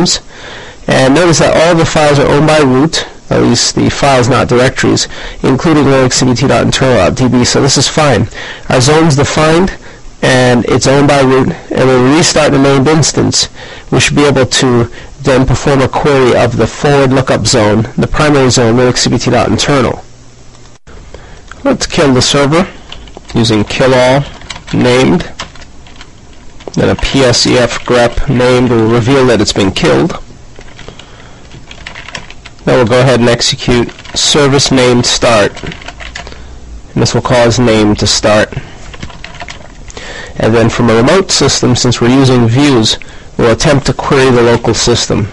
names. And notice that all the files are owned by root, at least the files, not directories, including linuxcbt.internal.db, so this is fine. Our zone's defined, and it's owned by root, and when we restart the named instance, we should be able to then perform a query of the forward lookup zone, the primary zone, linuxcbt.internal. Let's kill the server using kill all named. Then a psef grep named will reveal that it's been killed. Then we'll go ahead and execute service named start. And this will cause name to start. And then from a remote system, since we're using views, we'll attempt to query the local system.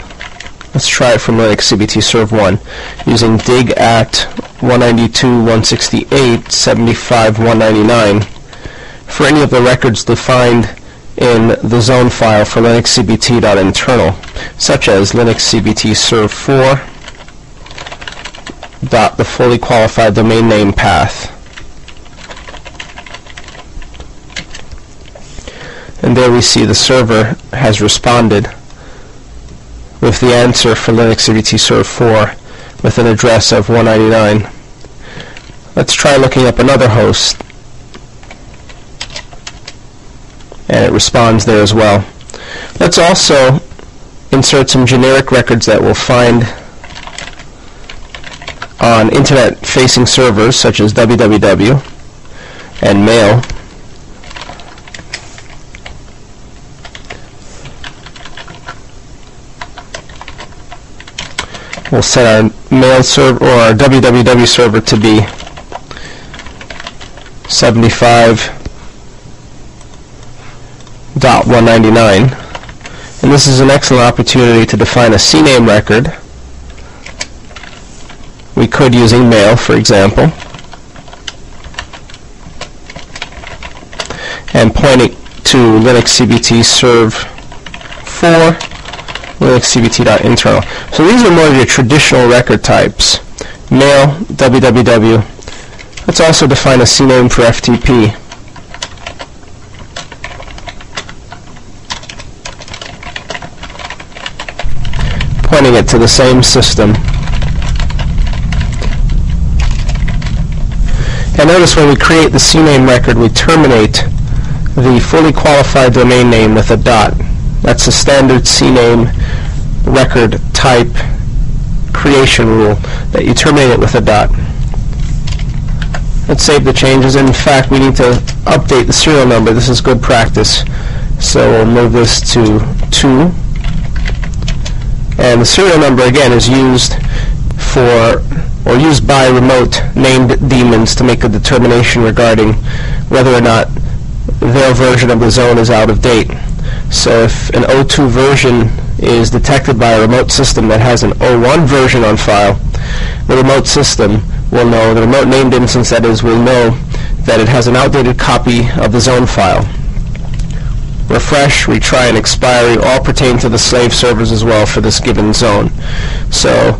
Let's try it from Linux CBT Serve 1 using dig at 192.168.75.199 for any of the records defined in the zone file for linuxcbt.internal, such as Linux CBT Serve 4 dot the fully qualified domain name path. And there we see the server has responded with the answer for Linux CBT Serve 4 with an address of 199. Let's try looking up another host. And it responds there as well. Let's also insert some generic records that we'll find on internet-facing servers such as www and mail. We'll set our mail server or our www server to be 75.199 and this is an excellent opportunity to define a CNAME record we could using mail, for example. And point it to Linux CBT serve 4 linuxcbt.internal. So these are more of your traditional record types. Mail, www. Let's also define a CNAME for FTP. It to the same system. And notice when we create the CNAME record, we terminate the fully qualified domain name with a dot. That's a standard CNAME record type creation rule, that you terminate it with a dot. Let's save the changes. In fact, we need to update the serial number. This is good practice. So we'll move this to 2. And the serial number, again, is used for or used by remote named daemons to make a determination regarding whether or not their version of the zone is out of date. So if an O2 version is detected by a remote system that has an O1 version on file, the remote system will know, the remote named instance that is, will know that it has an outdated copy of the zone file. Refresh, retry, and expiry all pertain to the slave servers as well for this given zone. So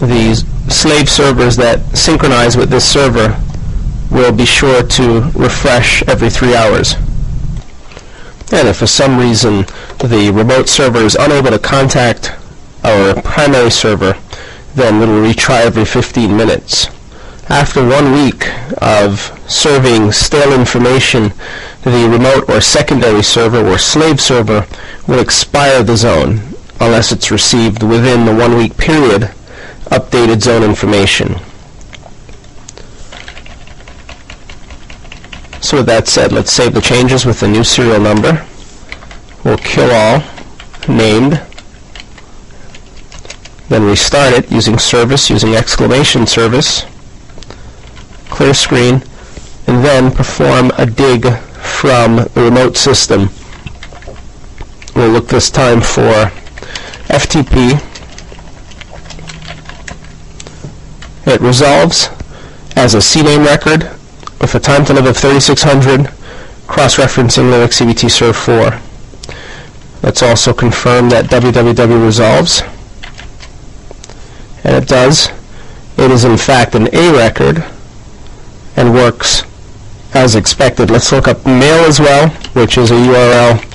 these slave servers that synchronize with this server will be sure to refresh every three hours. And if for some reason the remote server is unable to contact our primary server, then it will retry every 15 minutes. After one week of serving stale information, the remote or secondary server or slave server will expire the zone unless it's received within the one week period updated zone information. So with that said, let's save the changes with the new serial number. We'll kill all, named, then restart it using service, using exclamation service, clear screen, and then perform a dig from the remote system. We'll look this time for FTP It resolves as a CNAME record with a time to live of 3600, cross-referencing Linux CBT Serve 4. Let's also confirm that www resolves. And it does. It is in fact an A record and works as expected. Let's look up mail as well, which is a URL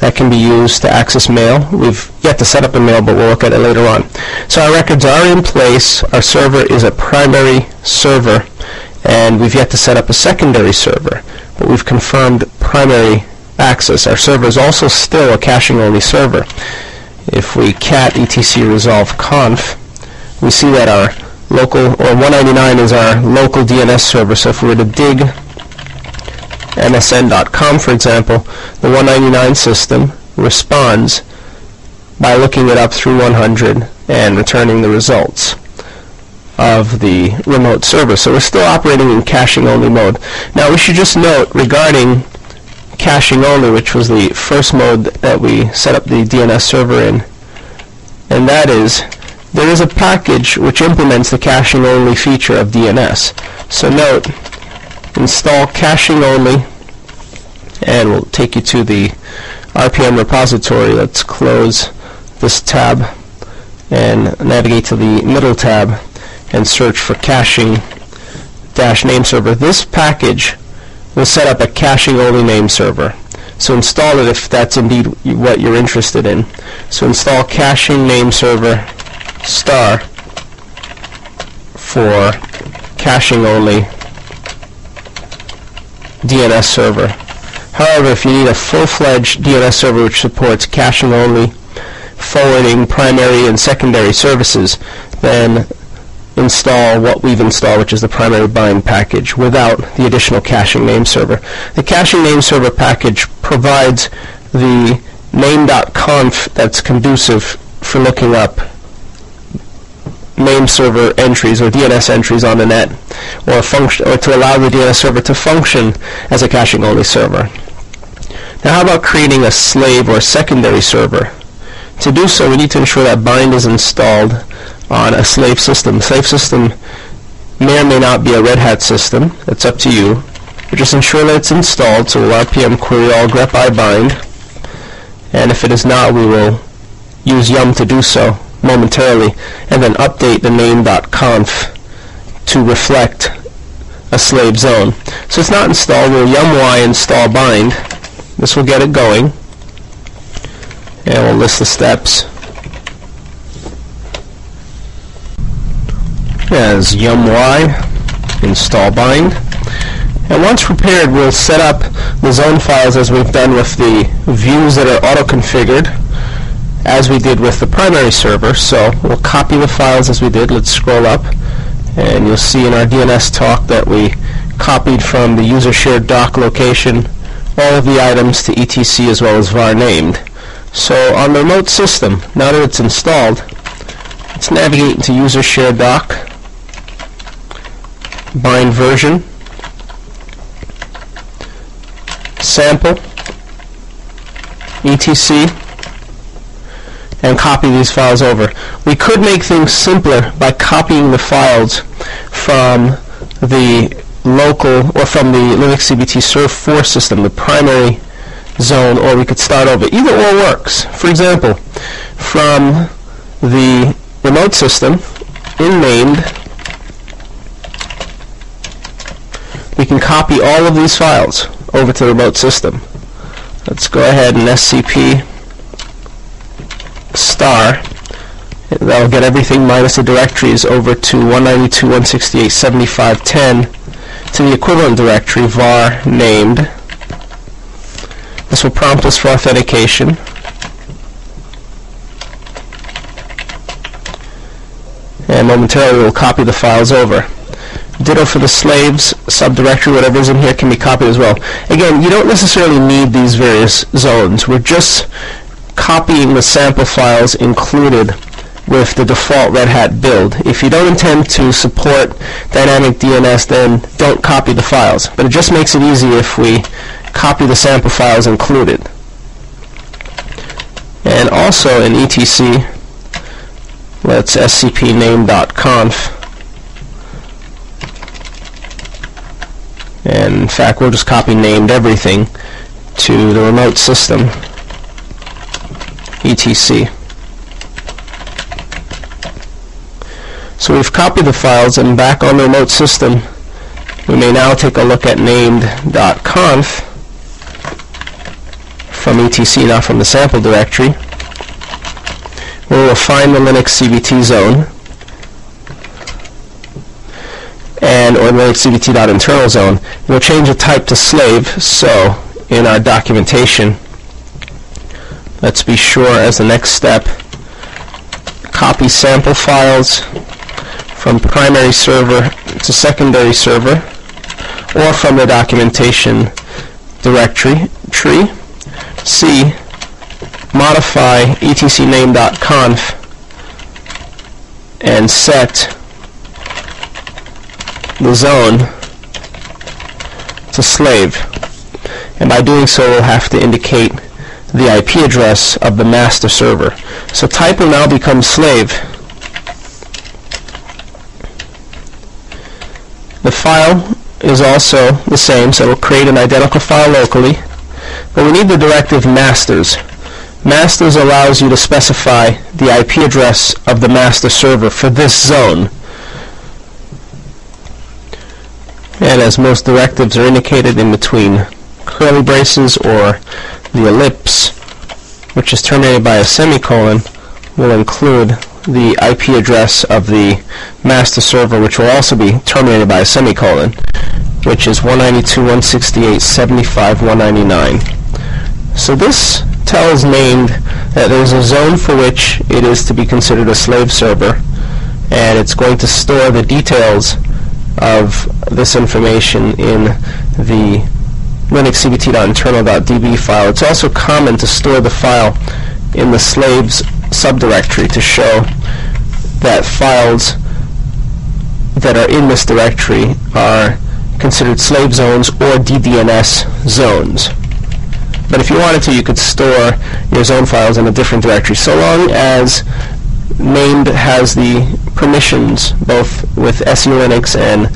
that can be used to access mail. We've yet to set up a mail, but we'll look at it later on. So our records are in place. Our server is a primary server, and we've yet to set up a secondary server, but we've confirmed primary access. Our server is also still a caching-only server. If we cat etc resolve conf, we see that our local, or 199 is our local DNS server. So if we were to dig msn.com, for example, the 199 system responds by looking it up through 100 and returning the results of the remote server. So we're still operating in caching only mode. Now we should just note regarding caching only, which was the first mode that we set up the DNS server in, and that is there is a package which implements the caching only feature of DNS. So note, install caching only, and we'll take you to the RPM repository. Let's close this tab and navigate to the middle tab and search for caching dash name server. This package will set up a caching only name server. So install it if that's indeed what you're interested in. So install caching name server star for caching only DNS server. However, if you need a full-fledged DNS server which supports caching only, forwarding, primary, and secondary services, then install what we've installed, which is the primary bind package, without the additional caching name server. The caching name server package provides the named.conf that's conducive for looking up name server entries or DNS entries on the net, or function, or to allow the DNS server to function as a caching only server. Now, how about creating a slave or secondary server? To do so, we need to ensure that bind is installed on a slave system. Slave system may or may not be a Red Hat system. It's up to you. But just ensure that it's installed, so we'll rpm query all grep i bind. And if it is not, we will use yum to do so momentarily, and then update the named.conf to reflect a slave zone. So it's not installed. We'll yum y install bind. This will get it going. And we'll list the steps. As yum y install bind. And once prepared, we'll set up the zone files as we've done with the views that are auto-configured as we did with the primary server. So we'll copy the files as we did. Let's scroll up and you'll see in our DNS talk that we copied from the user shared doc location all of the items to etc as well as var named. So on the remote system, now that it's installed, let's navigate into user shared doc, bind version, sample, etc, and copy these files over. We could make things simpler by copying the files from the local or from the Linux CBT Serve 4 system, the primary zone, or we could start over. Either or works. For example, from the remote system in named, we can copy all of these files over to the remote system. Let's go ahead and SCP star that'll get everything minus the directories over to 192.168.75.10 to the equivalent directory var named. This will prompt us for authentication. And momentarily we'll copy the files over. Ditto for the slaves, subdirectory, whatever's in here can be copied as well. Again, you don't necessarily need these various zones. We're just copying the sample files included with the default Red Hat build. If you don't intend to support dynamic DNS, then don't copy the files. But it just makes it easy if we copy the sample files included. And also in etc, let's scp named.conf. And in fact, we'll just copy named everything to the remote system etc. So we've copied the files and back on the remote system we may now take a look at named.conf from etc, not from the sample directory. where We will find the Linux CBT zone and or Linux CBT.internal zone. We'll change the type to slave, so in our documentation, let's be sure as the next step, copy sample files from primary server to secondary server or from the documentation directory tree. C modify etcname.conf and set the zone to slave. And by doing so, we'll have to indicate the IP address of the master server. So type will now become slave. The file is also the same, so it'll create an identical file locally. But we need the directive masters. Masters allows you to specify the IP address of the master server for this zone. And as most directives are indicated in between curly braces or the ellipse, which is terminated by a semicolon, will include the IP address of the master server, which will also be terminated by a semicolon, which is 192.168.75.199. So this tells named that there's a zone for which it is to be considered a slave server, and it's going to store the details of this information in the Linux cbt.internal.db file. It's also common to store the file in the slaves subdirectory to show that files that are in this directory are considered slave zones or DDNS zones. But if you wanted to, you could store your zone files in a different directory, so long as named has the permissions, both with SE Linux and